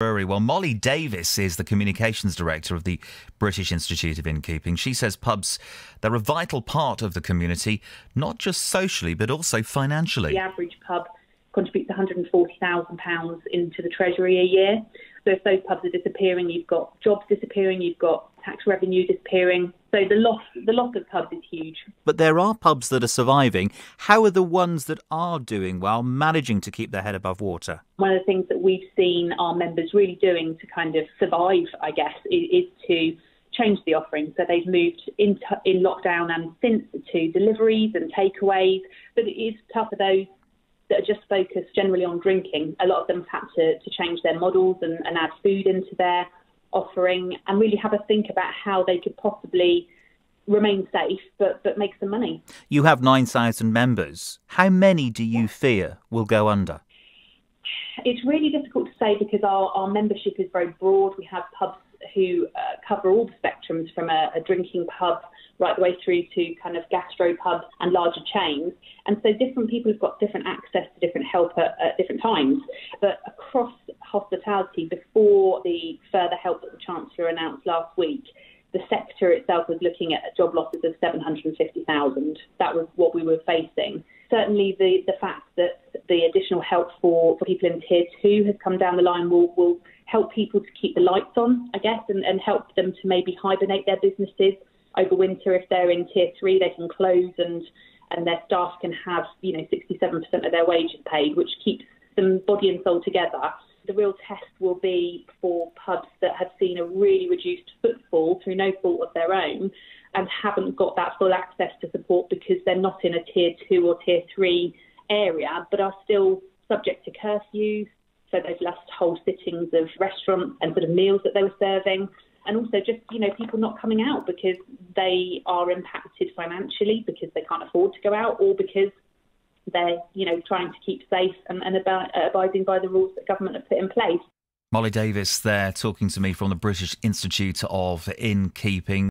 Well, Molly Davis is the communications director of the British Institute of Innkeeping. She says pubs, they're a vital part of the community, not just socially, but also financially. The average pub contributes £140,000 into the Treasury a year. So if those pubs are disappearing, you've got jobs disappearing, you've got tax revenue disappearing. So the loss, the loss of pubs is huge. But there are pubs that are surviving. How are the ones that are doing well managing to keep their head above water? One of the things that we've seen our members really doing to kind of survive, I guess, is, is to change the offering. So they've moved into, in lockdown and since to deliveries and takeaways. But it is tough for those that are just focused generally on drinking. A lot of them have had to, to change their models and, and add food into their offering and really have a think about how they could possibly remain safe but, but make some money. You have 9,000 members. How many do you fear will go under? It's really difficult to say because our, our membership is very broad. We have pubs who uh, cover all the spectrums from a, a drinking pub right the way through to kind of gastro pubs and larger chains. And so different people have got different access to different help at, at different times. But across hospitality, before the further help that the Chancellor announced last week, the sector itself was looking at job losses of 750,000. That was what we were facing. Certainly, the, the fact that the additional help for, for people in tier two has come down the line will, will help people to keep the lights on, I guess, and, and help them to maybe hibernate their businesses over winter. If they're in tier three, they can close and and their staff can have you know 67% of their wages paid, which keeps them body and soul together. The real test will be for pubs that have seen a really reduced footfall through no fault of their own and haven't got that full access to support because they're not in a tier two or tier three area, but are still subject to curfews. So they've lost whole sittings of restaurants and sort of meals that they were serving and also just you know people not coming out because they are impacted financially because they can't afford to go out or because they're you know trying to keep safe and, and about, uh, abiding by the rules that government have put in place. Molly Davis there talking to me from the British Institute of Innkeeping.